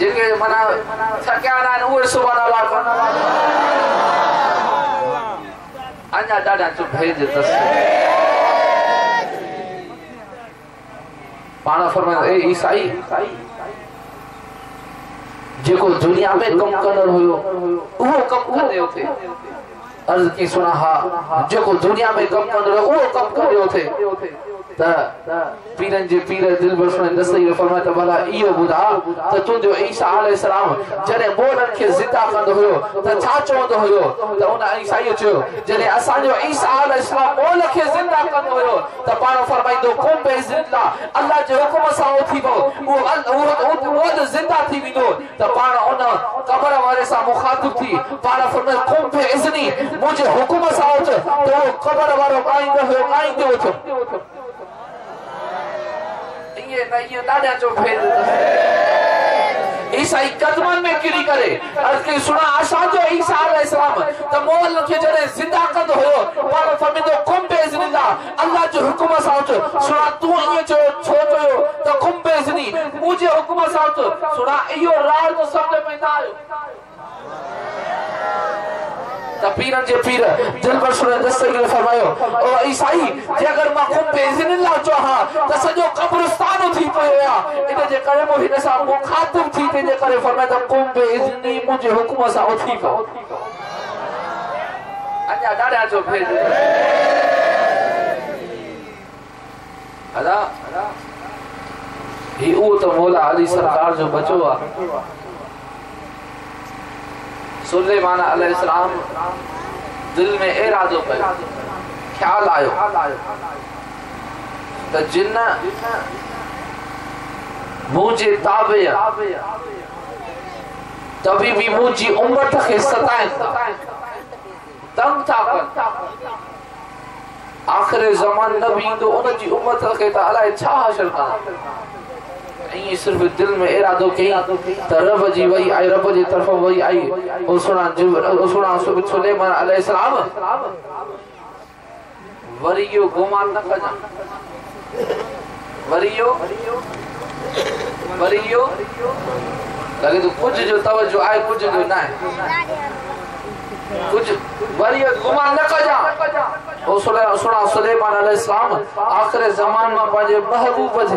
جگہ منا تھکیانا ہے، اوہ سبحان اللہ کرنا آنیا دادا تو بھیج دستے پانا فرمائے اے عیسائی جے کو دنیا میں کم کرنا ہوئے اوہ کم کر دیو تھے عرض کی سنا ہاں جے کو دنیا میں کم کرنا ہوئے اوہ کم کر دیو تھے تا پیرن جی پیرن دل برسن دستی رو فرمائی تا بھلا ایو بودھا تا تون جو عیسیٰ علیہ السلام جنہ مولن کے زندہ کند ہوئیو، تا چاچو ہند ہوئیو، تا انہا عیسیٰ چھو جنہ اسان جو عیسیٰ علیہ السلام مولن کے زندہ کند ہوئیو، تا پارا فرمائی دو کم بے زندہ، اللہ جو حکم ساو تھی بھو وہ زندہ تھی بھی دو، تا پارا انہا کمرہ والے سا مخاطب تھی پارا فرمائی کم بے اذنی مجھے حکم ساو چھو، تو کمرہ والے آئیں گے آئیں گے ہو چھو۔ نہیں ہے نہیں ہے دادیا جو پھیل دے عیسائی قدمان میں کری کرے۔ عرض کی سنا آسان جو عیسیٰ علیہ السلام، تو مول نکھے جنہیں زندہ قد ہوئے پر فرمیدو کم بے زنی اللہ جو حکم ساوٹ سنا تو ہی جو چھوٹ ہوئے تو کم بے زنی مجھے حکم ساوٹ سنا ایو رار جو سب نے پہنے آئے تا پیرن جے پیر جلبہ شرح دستگی لے فرمائے ہو۔ او عیسائی، جے اگر ماں کم بیزن اللہ جو ہاں تا سجو قبرستانو تھی پہ ہویا انہیں جے کرے مو ہنسا مو خاتم تھی تے جے کرے فرمائے تا کم بیزنی مجھے حکم اسا ہو تھی پہ۔ اچھا، انجا ڈاڑیا جو بھیجے ادا۔ ہی او تا مولا علی سرکار جو بچو آ سلیمان علیہ السلام دل میں ایراد ہو گئے خیال آئے ہو تو جنہ مجھے تابعہ تبھی بھی مجھے امت کے ستائیں تنگ تاکن آخر زمان نبی تو انہ جی امت کے تعالی چھا حشر کرنے نہیں صرف دل میں ارادو کہیں طرف جی وی آئی، رب جی طرف وی آئی۔ او سنا سنا سب سلیمان علیہ السلام۔ وریو گمان نہ کھا جان وریو وریو۔ لگے تو کچھ جو توجہ آئے، کچھ جو نہ ہے کچھ وریو گمان نہ کھا جان او سنا سلیمان علیہ السلام، آخر زمان میں پانجے محبوب جے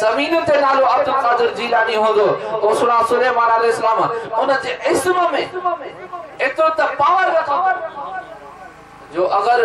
زمین تے نالو عبد القادر جیلانی ہوندو اسرا سلیمان علیہ السلام انہ کے اسم میں اتو تا پاور رکھا جو اگر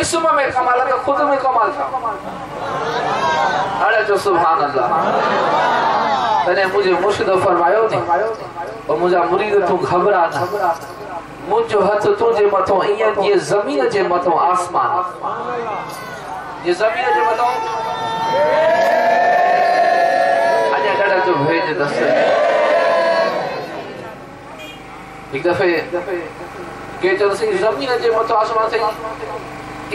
اسم میں کمال ہے خود میں کمال تھا ارے جو سبحان اللہ تنے مجھے مرشد فرمایو تھی اور مجھے مرید تو گھبرا تھا من جو حد تو جے مطوں این یہ زمین جے مطوں آسمان۔ یہ زمین جے مطوں آنیا گڑا جو بھیج دست ایک دفعے کہ چل سی زمین جے مطوں آسمان تھے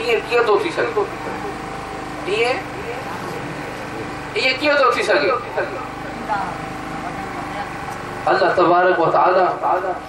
یہ کیا دو تھی سکتے یہ؟ یہ کیا دو تھی سکتے اللہ تبارک و تعالی اللہ تبارک و تعالی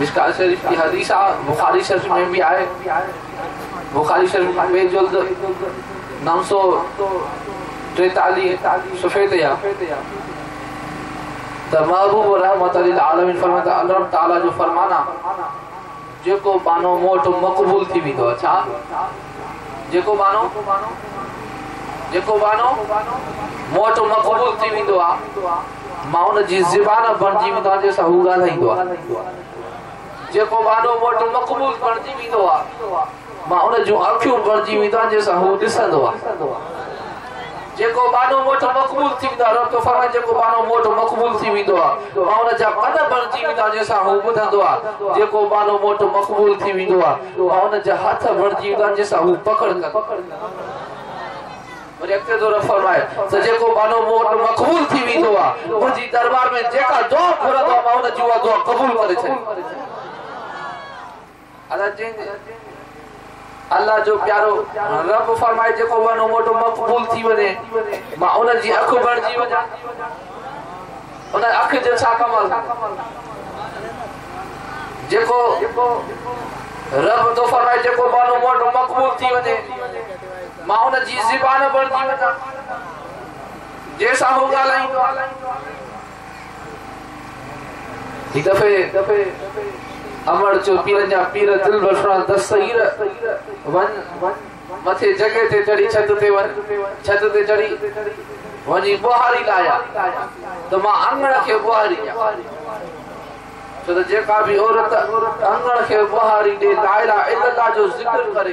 مشکا شریف کی حدیث بخاری شریف میں بھی آئے بخاری شریف بے جلد نو سو تریتالی سفید یا تو محبوب رحمت علی العالمین فرمائے تو اللہ تعالیٰ جو فرمانا جے کو بانو موٹ مقبول تھی بھی دو اچھا جے کو بانو جيڪو بانو موٽ مقبول ٿي ويندو آهي مان هن جي زبان بڻجي ويندو آهي جنهن سان هو ڳالهائيندو آهي. جيڪو بانو موٽ مقبول بڻجي ويندو آهي مان هن جون اکيون بڻجي ويندو آهي جنهن سان هو ڏسندو آهي. جيڪو بانو موٽ مقبول ٿي ويندو آهي رب ٿو فرمائي جيڪو بانو موٽ مقبول ٿي ويندو آهي مان هن جا ڪن بڻجي ويندا جنهن سان هو ٻڌندو آهي. جيڪو بانو موٽ مقبول ٿي ويندو آهي مان هن هٿ بڻجي ويندا جنهن سان هو پڪڙ ڪندو مجھے دور فرمائے سجے کو بانو موٹ مقبول تھی بھی دعا مجھے دربار میں جے کا دعا پھرا دعا مہونہ جوا دعا قبول کرے چھے اللہ جو پیارو رب فرمائے جے کو بانو موٹ مقبول تھی بنے مہونہ جی اکھو بڑھ جی بجا انہیں اکھ جنسا کمل جے کو رب تو فرمائے جے کو بانو موٹ مقبول تھی بنے ماں انہیں جیس زبان بڑھ دی بتا جیسا ہوگا لائیں تو ہی دفعے امر چو پیرن جا پیر دل بشران دستگیر ون متھے جگہ تے چڑی چھت تے ون چھت تے چڑی ونی بہاری لائیا تو ماں انگڑا کے بہاری جا۔ تو جے کا بھی عورت انگڑا کے بہاری دے لائلہ اللہ جو ذکر کرے۔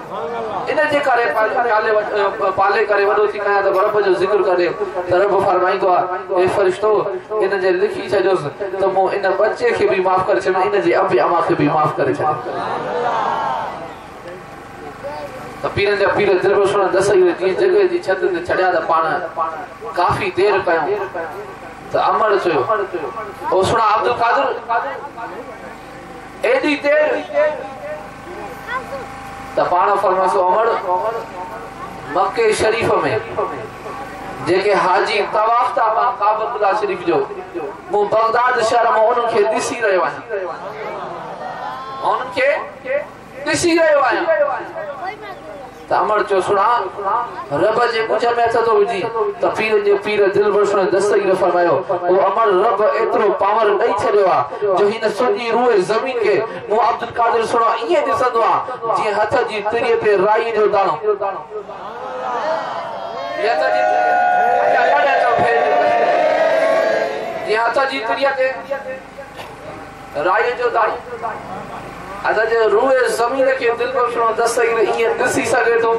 انہیں کرے پالے کرے وہ دوچی کہیں تو رب جو ذکر کرے تو رب فرمائی گوا، اے فرشتو انہیں لکھی چا جوز تو مو انہیں بچے کے بھی معاف کر چاہے انہیں اب بھی اما کے بھی معاف کرے چاہے تو پیرن جا پیرن جرب سنن دس ہی ہوئے جی جگہ جی چھتے دے چڑھیا دا پانا کافی دیر کہیں تو امر چوئے۔ وہ سنن عبدالقادر ایدی دیر تپانا فرماسو عمر، مکہ شریف میں، جے کے حاجی توافتا قابط اللہ شریف جو، مو بغداد شہر میں انہوں کے دسی رہے وائیں انہوں کے دسی رہے وائیں تامر جو سنا رب جے مجھے میں تھا تو بجی تا پیر جے پیر دل برسنے دستگی رفع مائیو او امر رب اترو پاور نہیں چھلے وا جو ہی نسونی روح زمین کے مو عبدالقادر سنا یہ دسند وا جی ہتھا جی تریے پہ رائی جو دانو یہ تا جی تریے پہ رائی جو دانو یہ ہتھا جی تریے پہ رائی جو دانو اجازے روح زمین کے دل پر شنو دست سگی رہی ہے دس ہی سگے تو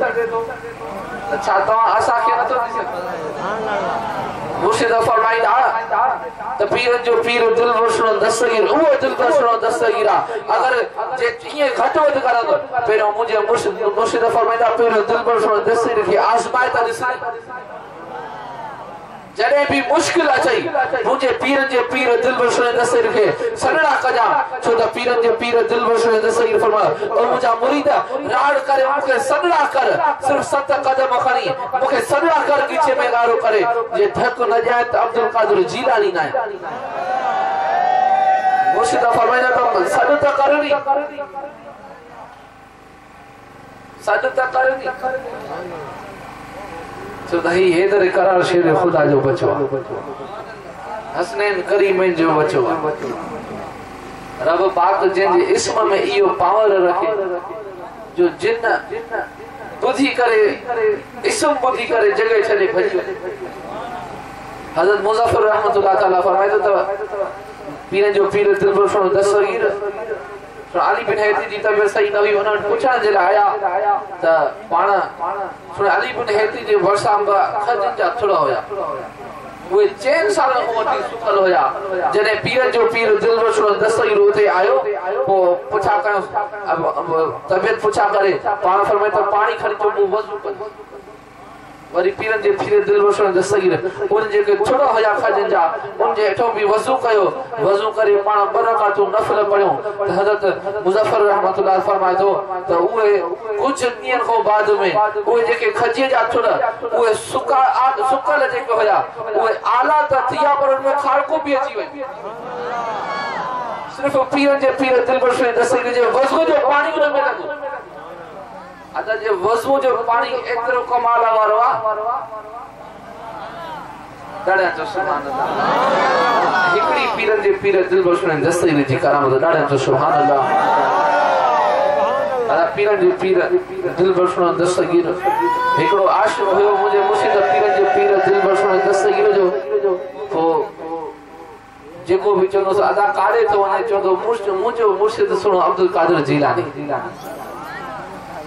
اچھا تو آسا کیا نہ تو مرشدہ فرمائی دا تو پیر جو پیر دل پر شنو دست سگی رہا وہ دل پر شنو دست سگی رہا اگر یہ گھٹ ہوئے دکھا رہا تو پیر مجھے مرشدہ فرمائی دا پیر دل پر شنو دست سگی رہا آسمائی تا دست سگی رہا جڑے بھی مشکل آجائی مجھے پیرن جے پیر دل برشن نصر کے سنڑا کجا چھو دا پیرن جے پیر دل برشن نصر فرما اور مجھا مرید راڑ کرے مکہ سنڑا کر، صرف ست قدم خانی مکہ سنڑا کر کیچے میں گارو کرے جے دھک نہ جائے تو عبدالقادر جیلا لینا ہے مشکل فرمائنا تو من سنڑا کرنی۔ سنڑا کرنی۔ تو دہی حیدر قرار شیر خدا جو بچوا۔ حسنین کریمین جو بچوا۔ رب پاک جن جی اسم میں ایو پاور رکھے۔ جو جن بدھی کرے، اسم بدھی کرے جگہ چلے بھجو۔ حضرت مظفر رحمت اللہ تعالیٰ فرمائے تو پیرن جو پیر دلبر فرمائے دس صغیر علی بن حیدی جیتا بھی سعید ابھی انہوں نے پوچھا جل آیا تا پانا سن علی بن حیدی جی ورسا ہم کا خرجن جا تھوڑا ہویا۔ وہ چین سال میں ہوتی سکھل ہویا، جنہیں پیر جو پیر دل رو شروع دستہ ہی روتے آئے ہو وہ پوچھا کریں طبیعت پوچھا کریں پانا فرمائے تا پانی کھڑی تو وہ وضو کریں وری پیرن جے پھرے دل بشن جے سگیر ان جے کے چھوڑا ہویا خاجن جا، ان جے اٹھو بھی وضو کئو وضو کرے پانا برکاتو نفل پڑھو حضرت مزفر رحمت اللہ فرمائے دو تا اوے کچھ نین کو بعد میں اوے جے کے کھجے جا چھوڑا اوے سکا آگ، سکا لجے کے ہویا۔ اوے آلہ تا تیا پر ان میں کھار کو بھی اچھی ہوئی۔ صرف پیرن جے پیرے دل بشن جے سگیر جے وضو جو پانی گرم میں لگو۔ اڇا جي وضو جو پاڻي ايترو ڪمال وارو آهي ڏاڍا جو سڀان الله هڪڙي پيرن جي پير دل بخشڻ دست هن جي ڪرامت ڏاڍا جو سڀان الله پيرن جي پير دل بخشڻ دستگير هڪڙو آشڪ هيو منهنجي مرشد پيرن جي پير دل بخشڻ دستگير جو. پوءِ جيڪو به چوندو ادا ڪاڏي ٿو وڃي چوندو مرش منهنجو مرشد سهڻو عبدل ڪادر جيلاني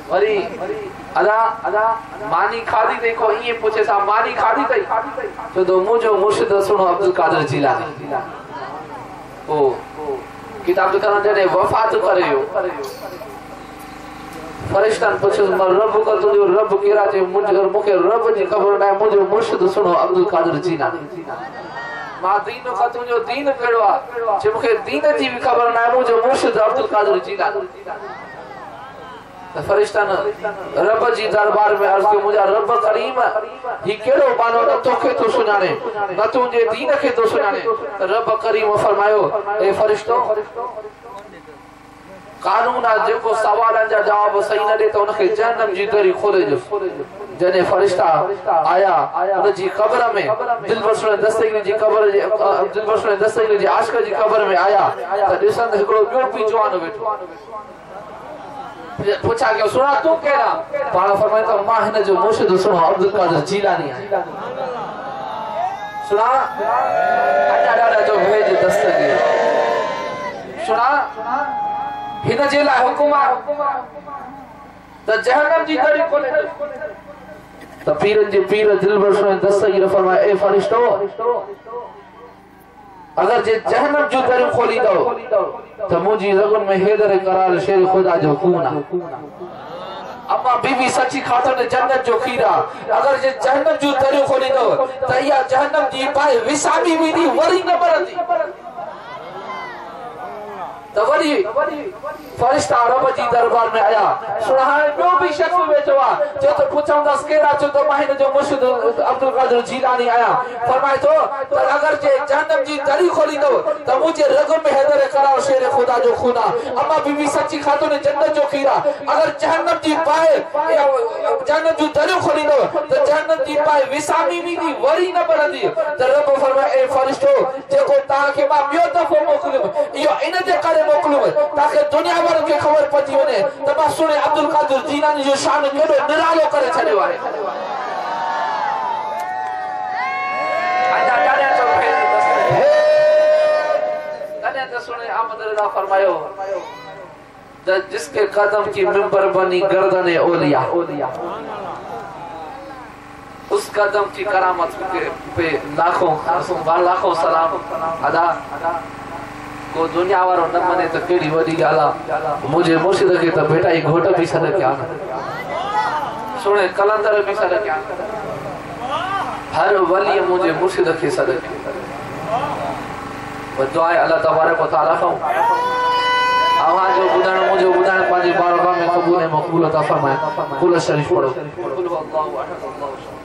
وری ادا ادا مانی کھادی تے کو یہ پوچھے سا مانی کھادی تے تو دو مجھو مرشد سن عبد القادر جیلانی او کتاب تو کرن جنے وفات کریو فرشتان پوچھے مر رب کا تو دیو رب کی را جی مجھے مکے رب جی قبر نائے مجھو مرشد سن عبد القادر جیلانی ماں دین کا تو جو دین پیڑوا چھے مکے دین جی بھی قبر نائے مجھو مرشد عبد القادر جیلانی فرشتہ نا رب جی دربار میں عرض کیو، مجھا رب کریم ہی کیڑو بانو نہ تو کے تو سنانے، نہ تو جے دین کے تو سنانے۔ رب کریم فرمایو، اے فرشتو قانون آ جيڪو سوالن جا جواب صحیح نہ ڏي ته ان کي جهنم جي جو جڏهن فرشتہ آیا، ان جي قبر ۾ دل بسر دستگير جي جی قبر جی، دل بسر دستگير جي عاشق جي قبر ۾ آیا۔ ته ڏسند هڪڙو ٻيو پي جوان ويٺو پوچھا کہ سنا تو کہنا پاڑا فرمائے تو ماہ نے جو مرشد سنو عبدالقادر جیلانی آئی سنا اٹھا ڈاڑا جو بھیج دستگیر سنا ہن جیلا حکمہ تا جہنم جی تری کھولے تا پیرن جی پیر دل برسنو دستگیر فرمائے اے فرشتو فرشتو اگر جے جہنم جو درم کھولی دو تو مجھے رگن میں حیدر قرار شیر خدا جو کونہ اما بی بی سچی خاتر نے جنت جو خیرہ اگر جے جہنم جو درم کھولی دو تو یہ جہنم دی پائے ویسا بی بی دی ورنگ مرد دی نوری فرشتہ رب جی دربار میں آیا۔ سنہاں بیو بھی شخص میں جوا جو تو پوچھا ہوں دا سکیرہ چو تو مہین جو مشد عبدالقادر جیلانی آیا۔ فرمائے تو اگر جے جہنم جی دری کھولی دو تو مجھے رگر میں حیدر کرا اور شیر خدا جو خونا اما بی بی سچی خاتو نے جنت جو کھیرا اگر جہنم جی پائے جہنم جو دری کھولی دو تو جہنم جی پائے، وسامی بھی دی، وری نہ بڑھ دی تو رب فرمائے، اے فرشتو جے کو تاکہ ماں بیو طرف مقلوب یہ ان دے کرے مقلوب تاکہ دنیا بھر کے خبر پتی ونے تبسم عبد القادر جیلانی جو شان کیڑو نرالو کرے چھڑیو ہے جس کے قدم کی ممبر بنی گردن اولیاء اس قدم کی کرامت پہ لاکھوں بار لاکھوں سلام ادا۔ کو دنیا وارو نمانے تو کیڑی وڈی گالا۔ مجھے مرشد کے تو بیٹا ہی گھوٹا بھی سنے کیا آنا۔ سنے، کلندر بھی سنے کیا آنا۔ ہر ولی مجھے مرشد کے سن کے۔ دعائے اللہ تبارک و تعالیٰ کھوں آوان جو بدن مجھے بدن پانی بارگاہ میں قبول ہے، مقبول عطا فرمائے۔ قول شریف پڑھو۔ قول اللہ قل هو الله احد الله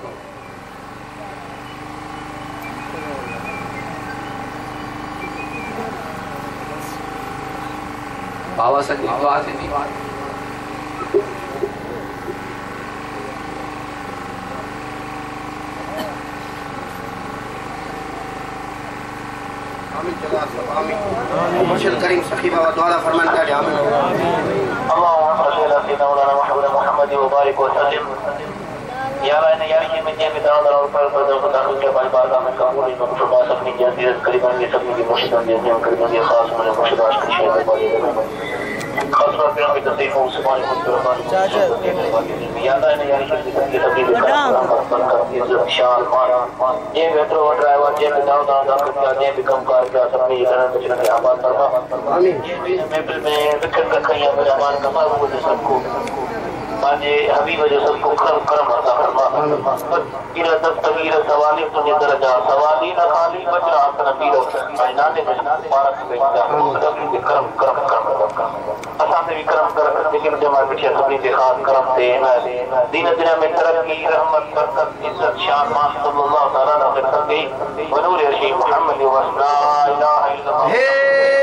بابا سے بات ہی نہیں بات مرشد کریم سخی بابا دعا فرمان کر دیا اللہ صلی اللہ علیہ وسلم محمد وبارک وسلم یا اللہ نے یہ میں جے میں پر پر خدا کے بار بار میں قبول ہے مطلب اپنی جزیرت قریباً یہ سب کی مرشد نے دیا قریباً یہ خاص میں مرشد عاشق شیخ خاص طور پر ہمیں تصدیق ہو سبحان اللہ یا اللہ نے یار یہ شان مان یہ ویٹرو ڈرائیور یہ دعا دعا دعا کرتا ہے یہ کم کار کا سب یہ کرنا بچنا ہے آباد فرما آمین یہ محفل میں ذکر رکھا یا مہمان کما وہ سب کو مانے حبیب جو سب کو کرم کرم عطا فرما تیرا تب تغیر سوالی تجھے درجہ سوالی نہ خالی بچنا حسن پیرو مہنان نے مبارک بیٹا تبلی دے کرم کرم کرم کرم اساں سے بھی کرم کرم لیکن جمع پچھے سبھی دے خاص کرم عنایت دین دنیا میں ترقی رحمت برکت عزت شان مان صلی اللہ تعالی علیہ وسلم ونور رشید محمد و لا الہ الا اللہ۔